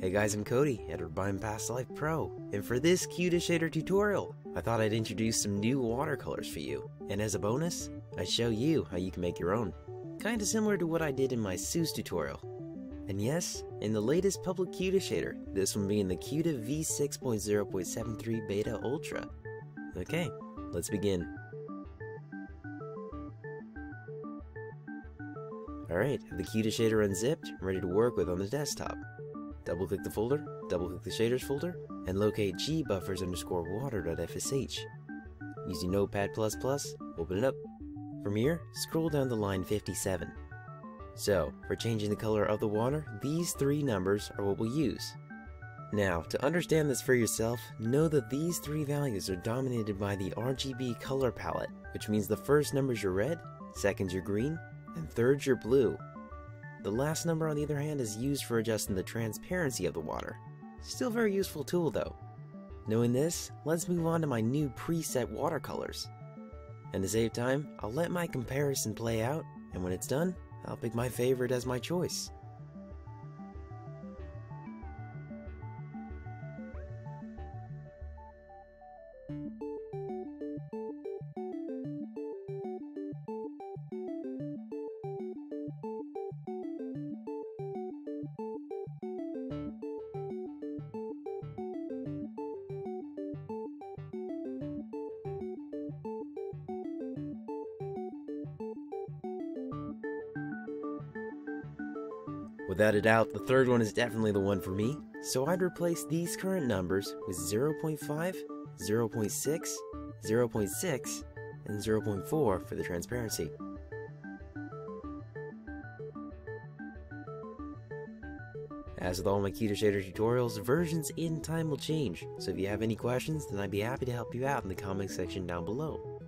Hey guys, I'm Cody, editor by Past Life Pro, and for this Kuda Shader tutorial, I thought I'd introduce some new watercolors for you, and as a bonus, I show you how you can make your own. Kinda similar to what I did in my SEUS tutorial. And yes, in the latest public Kuda Shader, this one being the Kuda V6.0.73 Beta Ultra. Okay, let's begin. Alright, have the Kuda Shader unzipped ready to work with on the desktop. Double click the folder, double click the shaders folder, and locate gbuffers underscore water.fsh. Using Notepad++, open it up. From here, scroll down to line 57. So, for changing the color of the water, these three numbers are what we'll use. Now, to understand this for yourself, know that these three values are dominated by the RGB color palette, which means the first number's your red, second's your green, and third's your blue. The last number on the other hand is used for adjusting the transparency of the water. Still very useful tool though. Knowing this, let's move on to my new preset watercolors. And to save time, I'll let my comparison play out, and when it's done, I'll pick my favorite as my choice. Without a doubt, the third one is definitely the one for me, so I'd replace these current numbers with 0.5, 0.6, 0.6, and 0.4 for the transparency. As with all my Kuda Shader tutorials, versions in time will change, so if you have any questions, then I'd be happy to help you out in the comment section down below.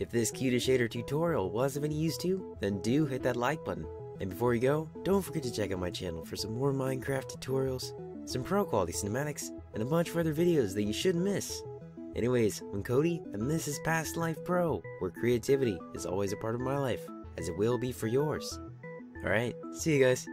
If this Kuda Shader tutorial was of any use to you, then do hit that like button. And before you go, don't forget to check out my channel for some more Minecraft tutorials, some pro quality cinematics, and a bunch of other videos that you shouldn't miss. Anyways, I'm Cody, and this is Past Life Pro, where creativity is always a part of my life, as it will be for yours. Alright, see you guys.